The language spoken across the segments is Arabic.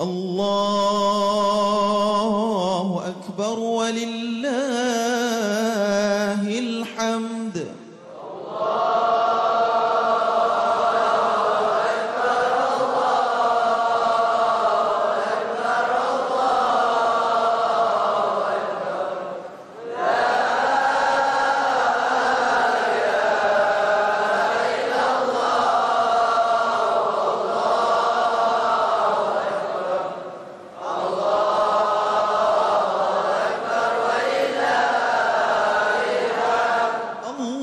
الله أكبر ولله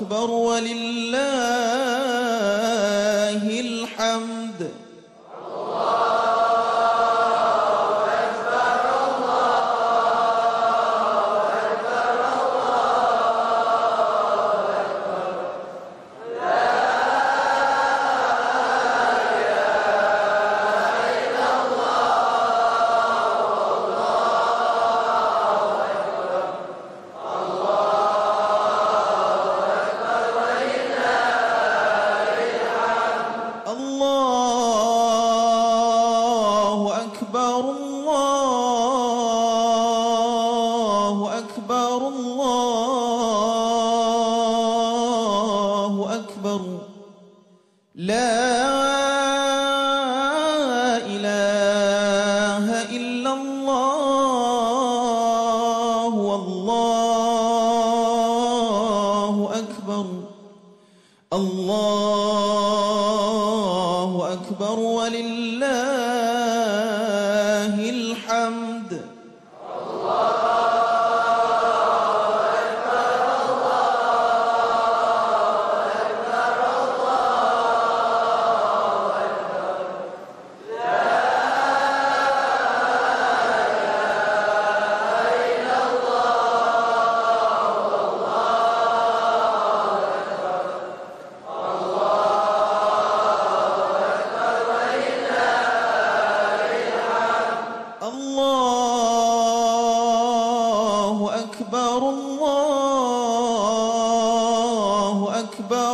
أكبر ولله الحمد. لا إله إلا الله والله أكبر الله أكبر ولله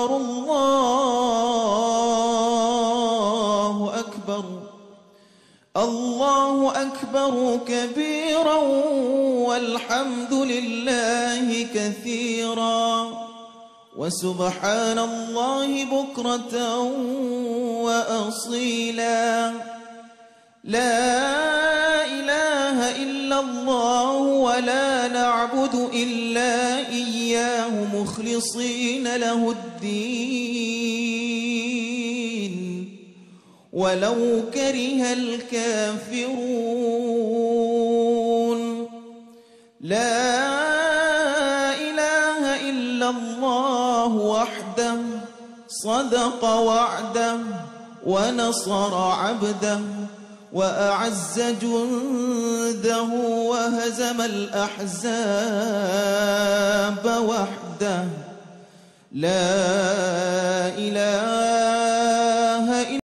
أكبر الله أكبر الله أكبر كبيرا والحمد لله كثيرا وسبحان الله بكرة وأصيلا لا إله إلا الله ولا نعبد إلا إياه مخلصين له الدين. ولو كره الكافرون. لا إله إلا الله وحده صدق وعده ونصر عبده. وأعز جنده وهزم الأحزاب وحده. لا إله